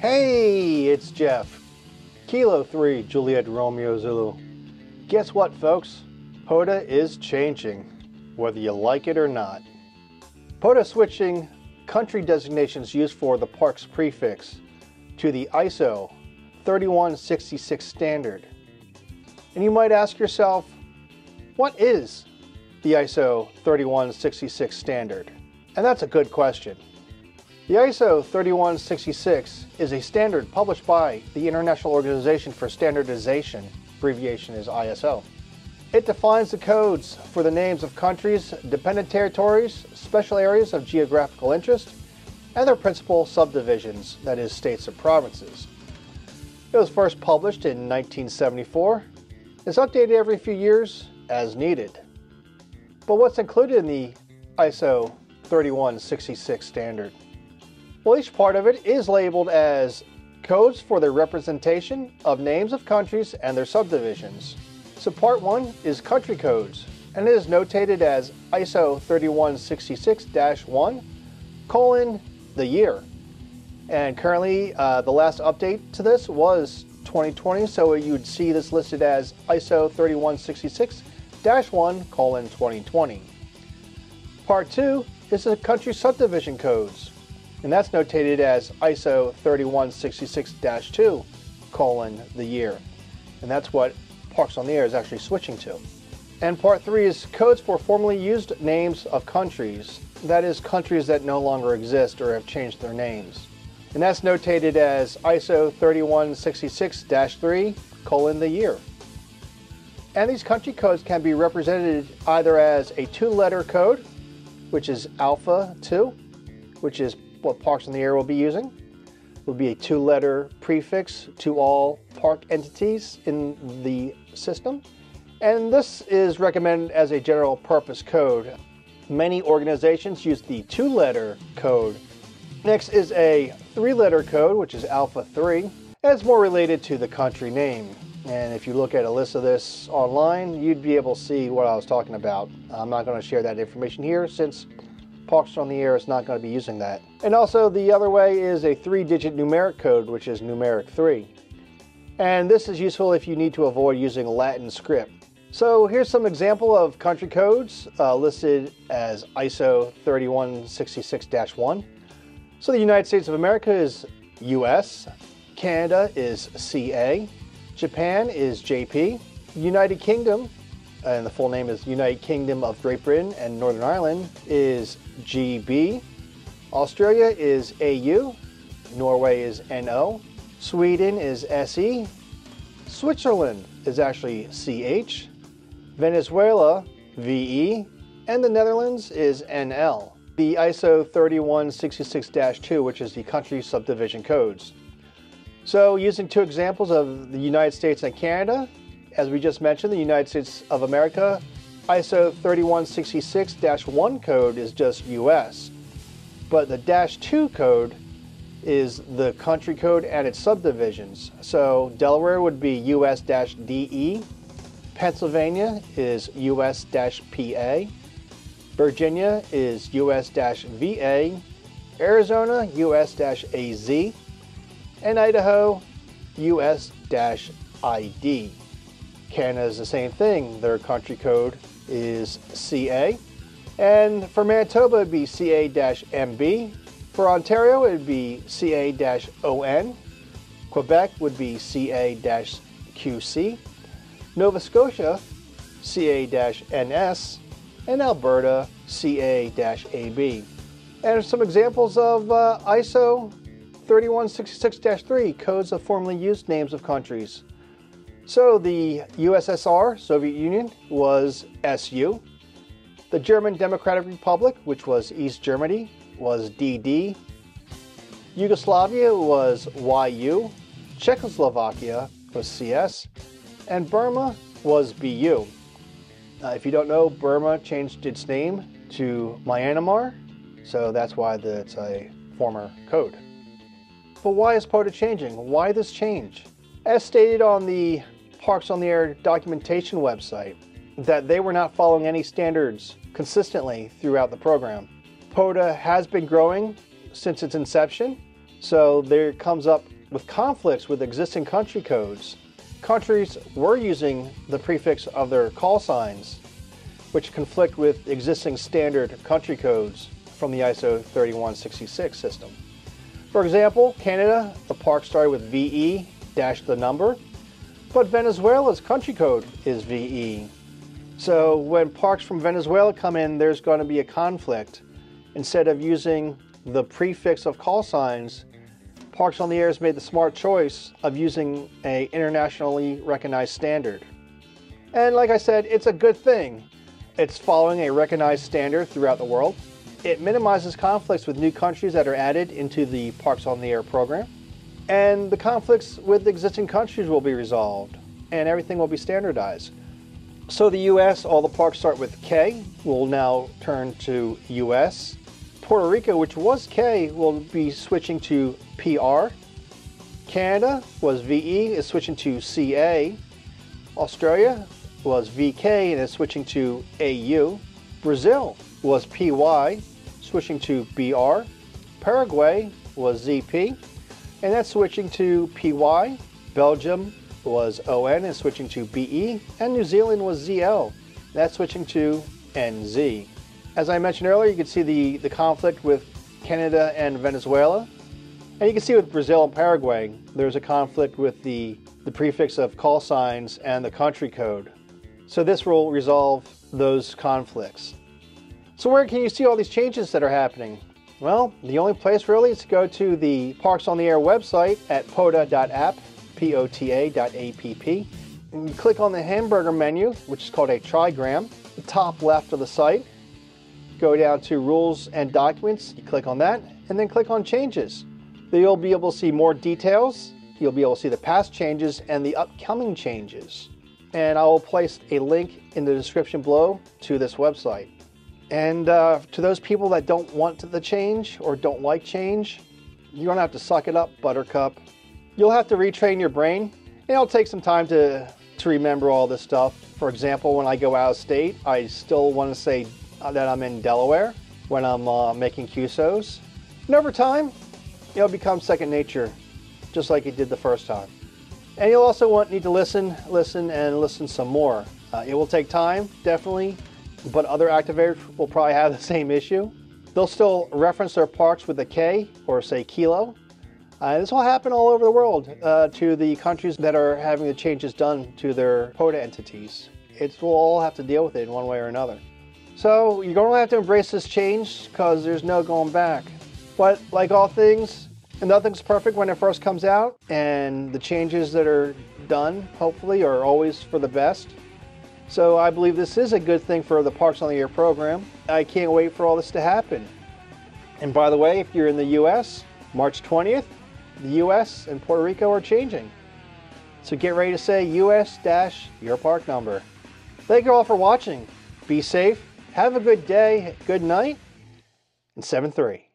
Hey, it's Jeff. Kilo 3, Juliet Romeo Zulu. Guess what, folks? POTA is changing, whether you like it or not. POTA switching country designations used for the park's prefix to the ISO 3166 standard. And you might ask yourself, what is the ISO 3166 standard? And that's a good question. The ISO 3166 is a standard published by the International Organization for Standardization, abbreviation is ISO. It defines the codes for the names of countries, dependent territories, special areas of geographical interest, and their principal subdivisions, that is, states and provinces. It was first published in 1974. It's updated every few years as needed. But what's included in the ISO 3166 standard? Well, each part of it is labeled as codes for the representation of names of countries and their subdivisions. So part one is country codes, and it is notated as ISO 3166-1 colon the year. And currently, uh, the last update to this was 2020, so you'd see this listed as ISO 3166-1 colon 2020. Part two is the country subdivision codes and that's notated as ISO 3166-2 colon the year. And that's what Parks on the Air is actually switching to. And part three is codes for formerly used names of countries. That is countries that no longer exist or have changed their names. And that's notated as ISO 3166-3 colon the year. And these country codes can be represented either as a two-letter code, which is Alpha 2, which is what Parks on the Air will be using. Will be a two-letter prefix to all park entities in the system. And this is recommended as a general purpose code. Many organizations use the two-letter code. Next is a three-letter code, which is Alpha 3, and it's more related to the country name. And if you look at a list of this online, you'd be able to see what I was talking about. I'm not going to share that information here since Parks on the Air is not going to be using that. And also the other way is a three-digit numeric code, which is numeric 3. And this is useful if you need to avoid using Latin script. So here's some example of country codes uh, listed as ISO 3166-1. So the United States of America is US, Canada is CA, Japan is JP, United Kingdom, and the full name is United Kingdom of Great Britain and Northern Ireland, is GB, Australia is AU, Norway is NO, Sweden is SE, Switzerland is actually CH, Venezuela VE, and the Netherlands is NL. The ISO 3166-2, which is the country subdivision codes. So using two examples of the United States and Canada, as we just mentioned, the United States of America ISO 3166-1 code is just US, but the dash 2 code is the country code and its subdivisions. So Delaware would be US-DE, Pennsylvania is US-PA, Virginia is US-VA, Arizona US-AZ, and Idaho US-ID. Canada is the same thing. Their country code is CA. And for Manitoba, it'd be CA-MB. For Ontario, it'd be CA-ON. Quebec would be CA-QC. Nova Scotia, CA-NS. And Alberta, CA-AB. And some examples of uh, ISO 3166-3, codes of formerly used names of countries. So the USSR, Soviet Union, was SU. The German Democratic Republic, which was East Germany, was DD. Yugoslavia was YU. Czechoslovakia was CS. And Burma was BU. Uh, if you don't know, Burma changed its name to Myanmar, so that's why it's a former code. But why is POTA changing? Why this change? As stated on the Parks on the Air documentation website that they were not following any standards consistently throughout the program. POTA has been growing since its inception, So there comes up with conflicts with existing country codes. Countries were using the prefix of their call signs, which conflict with existing standard country codes from the ISO 3166 system. For example, Canada, the park started with VE dash the number, but Venezuela's country code is VE. So when parks from Venezuela come in, there's going to be a conflict. Instead of using the prefix of call signs, Parks on the Air has made the smart choice of using a internationally recognized standard. And like I said, it's a good thing. It's following a recognized standard throughout the world. It minimizes conflicts with new countries that are added into the Parks on the Air program. And the conflicts with existing countries will be resolved and everything will be standardized. So the US, all the parks start with K, will now turn to US. Puerto Rico, which was K, will be switching to PR. Canada was VE, is switching to CA. Australia was VK and is switching to AU. Brazil was PY, switching to BR. Paraguay was ZP, and that's switching to PY. Belgium was ON and switching to BE, and New Zealand was ZL. That's switching to NZ. As I mentioned earlier, you can see the, the conflict with Canada and Venezuela. And you can see with Brazil and Paraguay, there's a conflict with the, the prefix of call signs and the country code. So this will resolve those conflicts. So where can you see all these changes that are happening? Well, the only place really is to go to the Parks on the Air website at pota.app P-O-T-A.app. And you click on the hamburger menu, which is called a trigram, the top left of the site. Go down to Rules and Documents, you click on that, and then click on Changes. You'll be able to see more details, you'll be able to see the past changes and the upcoming changes. And I will place a link in the description below to this website. And uh, to those people that don't want the change or don't like change, you're gonna have to suck it up, Buttercup. You'll have to retrain your brain. And it'll take some time to, to remember all this stuff. For example, when I go out of state, I still want to say that I'm in Delaware when I'm uh, making QSOs. And over time, it'll become second nature, just like it did the first time. And you'll also want need to listen, listen, and listen some more. Uh, it will take time, definitely, but other activators will probably have the same issue. They'll still reference their parks with a K or say kilo, uh, this will happen all over the world uh, to the countries that are having the changes done to their POTA entities. It will all have to deal with it in one way or another. So you're going to have to embrace this change because there's no going back. But like all things, nothing's perfect when it first comes out, and the changes that are done, hopefully, are always for the best. So I believe this is a good thing for the Parks on the Air program. I can't wait for all this to happen. And by the way, if you're in the US, March 20th, the US and Puerto Rico are changing. So get ready to say US dash your park number. Thank you all for watching. Be safe, have a good day, good night, and 7 3.